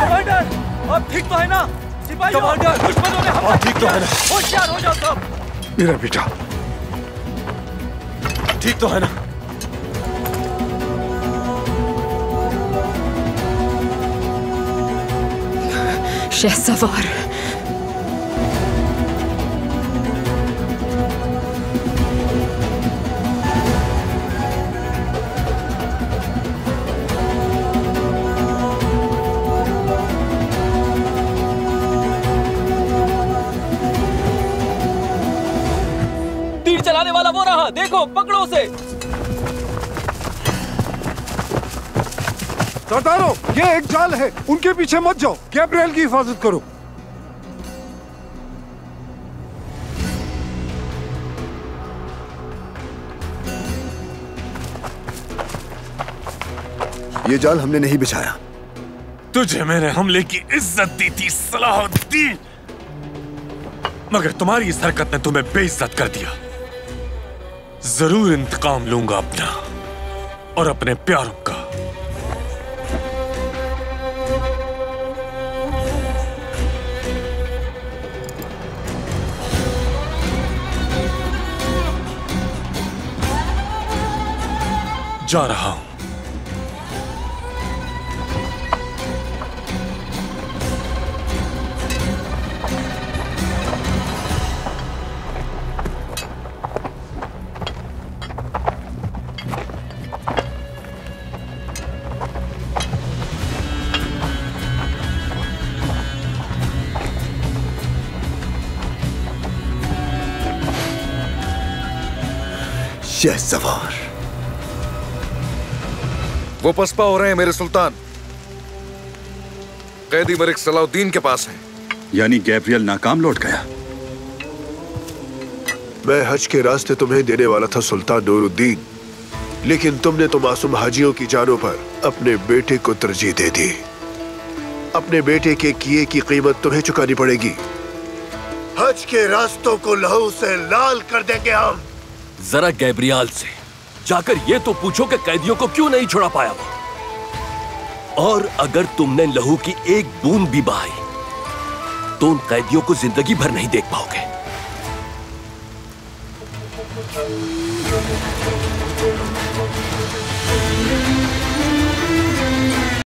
Commander अब ठीक तो है ना? सिपाहियों कमांडर! दुश्मनों ने हमला ठीक तो है ना? होशियार हो जाओ सब। मेरा बेटा ठीक तो है ना? शहसवार चलाने वाला वो रहा। देखो पकड़ो उसे। सरदारों ये एक जाल है। उनके पीछे मत जाओ। गैब्रियल की हिफाजत करो। ये जाल हमने नहीं बिछाया। तुझे मेरे हमले की इज़्ज़त दी थी सलाह दी। मगर तुम्हारी इस हरकत ने तुम्हें बेइज्जत कर दिया। ज़रूर इंतकाम लूँगा अपना और अपने प्यारों का। जा रहा हूँ। शहसवार वो पसपा हो रहे हैं मेरे सुल्तान। कैदी मलिक सलाउद्दीन के पास है। यानी गैब्रियल नाकाम लौट गया। मैं हज के रास्ते तुम्हें देने वाला था सुल्तान नूरुद्दीन। लेकिन तुमने तो मासूम हाजियों की जानों पर अपने बेटे को तरजीह दे दी। अपने बेटे के किए की कीमत तुम्हें चुकानी पड़ेगी। हज के रास्तों को लहू से लाल कर देंगे हम। जरा गैब्रियाल से जाकर ये तो पूछो कि कैदियों को क्यों नहीं छुड़ा पाया वो और अगर तुमने लहू की एक बूंद भी बहाई तो उन कैदियों को ज़िंदगी भर नहीं देख पाओगे